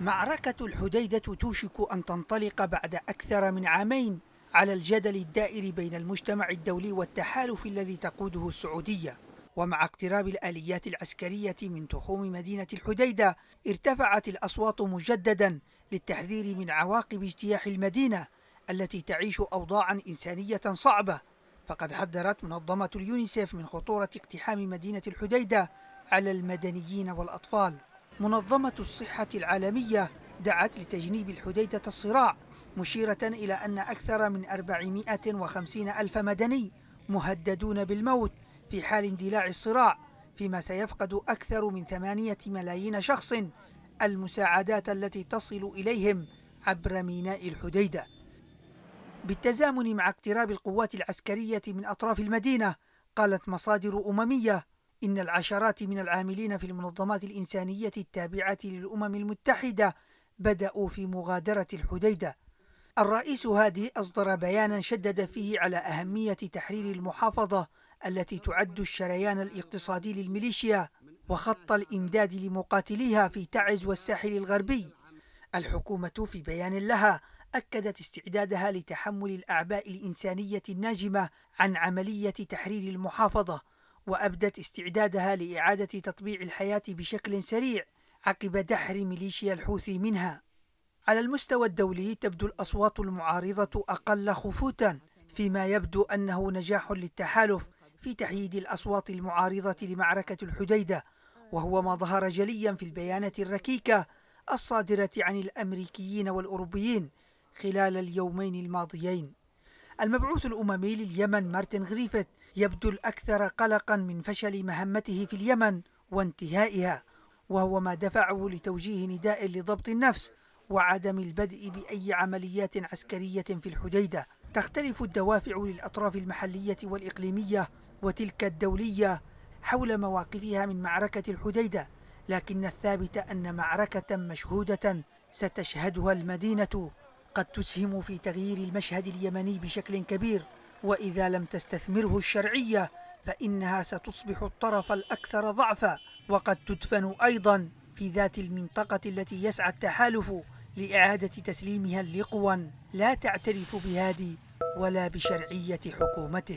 معركة الحديدة توشك أن تنطلق بعد أكثر من عامين على الجدل الدائر بين المجتمع الدولي والتحالف الذي تقوده السعودية. ومع اقتراب الآليات العسكرية من تخوم مدينة الحديدة ارتفعت الأصوات مجددا للتحذير من عواقب اجتياح المدينة التي تعيش أوضاعا إنسانية صعبة. فقد حذرت منظمة اليونيسيف من خطورة اقتحام مدينة الحديدة على المدنيين والأطفال. منظمة الصحة العالمية دعت لتجنيب الحديدة الصراع مشيرة إلى أن أكثر من 450 ألف مدني مهددون بالموت في حال اندلاع الصراع فيما سيفقد أكثر من ثمانية ملايين شخص المساعدات التي تصل إليهم عبر ميناء الحديدة. بالتزامن مع اقتراب القوات العسكرية من أطراف المدينة قالت مصادر أممية إن العشرات من العاملين في المنظمات الإنسانية التابعة للأمم المتحدة بدأوا في مغادرة الحديدة. الرئيس هادي أصدر بيانا شدد فيه على أهمية تحرير المحافظة التي تعد الشريان الاقتصادي للميليشيا وخط الإمداد لمقاتليها في تعز والساحل الغربي. الحكومة في بيان لها أكدت استعدادها لتحمل الأعباء الإنسانية الناجمة عن عملية تحرير المحافظة وأبدت استعدادها لإعادة تطبيع الحياة بشكل سريع عقب دحر ميليشيا الحوثي منها. على المستوى الدولي تبدو الأصوات المعارضة أقل خفوتا فيما يبدو أنه نجاح للتحالف في تحييد الأصوات المعارضة لمعركة الحديدة وهو ما ظهر جليا في البيانات الركيكة الصادرة عن الأمريكيين والأوروبيين خلال اليومين الماضيين. المبعوث الأممي لليمن مارتن غريفت يبدو الأكثر قلقا من فشل مهمته في اليمن وانتهائها وهو ما دفعه لتوجيه نداء لضبط النفس وعدم البدء بأي عمليات عسكرية في الحديدة. تختلف الدوافع للأطراف المحلية والإقليمية وتلك الدولية حول مواقفها من معركة الحديدة لكن الثابت أن معركة مشهودة ستشهدها المدينة. قد تسهم في تغيير المشهد اليمني بشكل كبير وإذا لم تستثمره الشرعية فإنها ستصبح الطرف الأكثر ضعفا وقد تدفن أيضا في ذات المنطقة التي يسعى التحالف لإعادة تسليمها لقوى لا تعترف بهذه ولا بشرعية حكومته.